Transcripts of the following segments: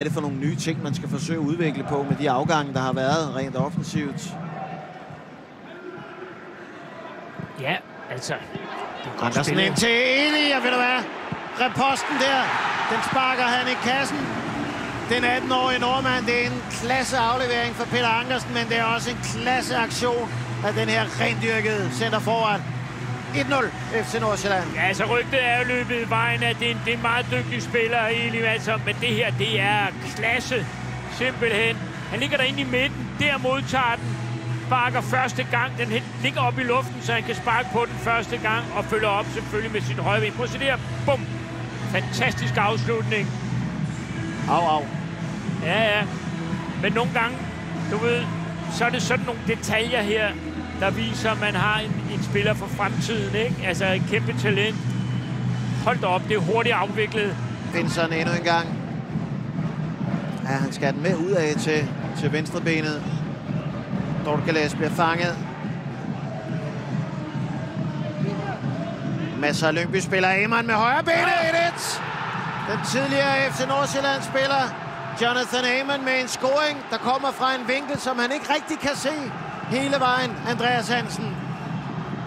er det for nogle nye ting, man skal forsøge at udvikle på med de afgange, der har været rent offensivt? Ja, altså... Det er Andersen spillet. ind til Eli, og ved du hvad? Reposten der, den sparker han i kassen. Den 18-årige nordmand, det er en klasse aflevering for Peter Ankersen, men det er også en klasse aktion af den her rendyrkede center foran. 1-0 FC Nordsjælland. Ja, altså rygtet er jo løbet vejen, at det er en, det er en meget dygtig spiller, Eli altså, men det her, det er klasse, simpelthen. Han ligger derinde i midten, der modtager den, sparker første gang, den ligger op i luften, så han kan sparke på den første gang, og følger op selvfølgelig med sit højre ben. Prøv at se der, bum! Fantastisk afslutning. Au, au. Ja, ja. Men nogle gange, du ved, så er det sådan nogle detaljer her, der viser, at man har en, en spiller for fremtiden, ikke? Altså et kæmpe talent. Hold da op, det er hurtigt afviklet. Vincent endnu en gang. Ja, han skal den med ud af til, til venstrebenet. Dortgeles bliver fanget. Masser af Lyngby spiller Eman med højre benet 1-1. Den tidligere FC Nordsjælland spiller Jonathan Eman med en scoring, der kommer fra en vinkel, som han ikke rigtig kan se hele vejen. Andreas Hansen.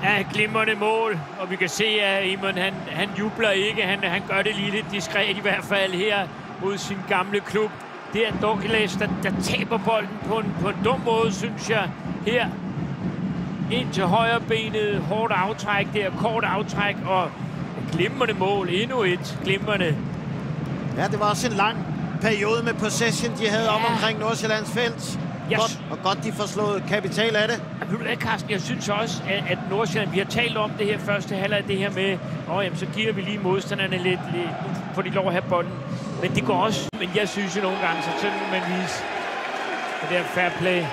Ja, glimrende mål, og vi kan se, at Eamon, han, han jubler ikke. Han, han gør det lige lidt diskret i hvert fald her mod sin gamle klub. Det er Douglas, der, der taber bolden på en, på en dum måde, synes jeg. Her ind til højre benet, hårdt aftræk der, kort aftræk, og et glimrende mål. Endnu et glimrende. Ja, det var også en lang periode med possession, de havde ja. om omkring Nordsjællands felt. Yes. Godt, og godt, de får slået kapital af det. Hvad, Carsten, jeg synes også, at, at Nordsjælland, vi har talt om det her første halvleg, det her med, åh, jamen, så giver vi lige modstanderne lidt, lidt, nu får de lov at have bolden. Men det går også, men jeg synes jo nogle gange, så sådan man vise, det er fair play.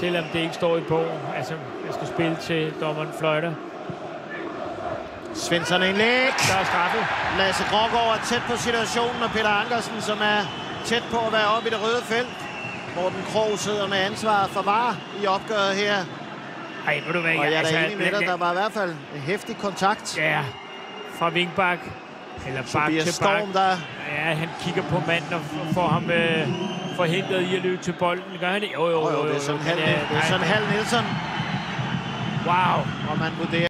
Selvom det ikke står i bogen. Altså, jeg skal spille til dommeren fløjter. Svensson indlæg. Der er straffe. Lasse Grågaard er tæt på situationen, og Peter Ankersen, som er tæt på at være oppe i det røde felt. Morten Krog sidder med ansvaret for var i opgøret her. Ej, ved du hvad? Og jeg er altså, da enig med dig, der var i hvert fald en hæftig kontakt. Ja, fra Vingbak. Eller bak til bak. Storm, der Ja, han kigger på manden og får ham øh, forhindret i at løbe til bolden. Gør han det? Jo, jo, jo, jo. jo, jo, det er sådan halv, øh, halv Nielsen, Wow. og man vurderer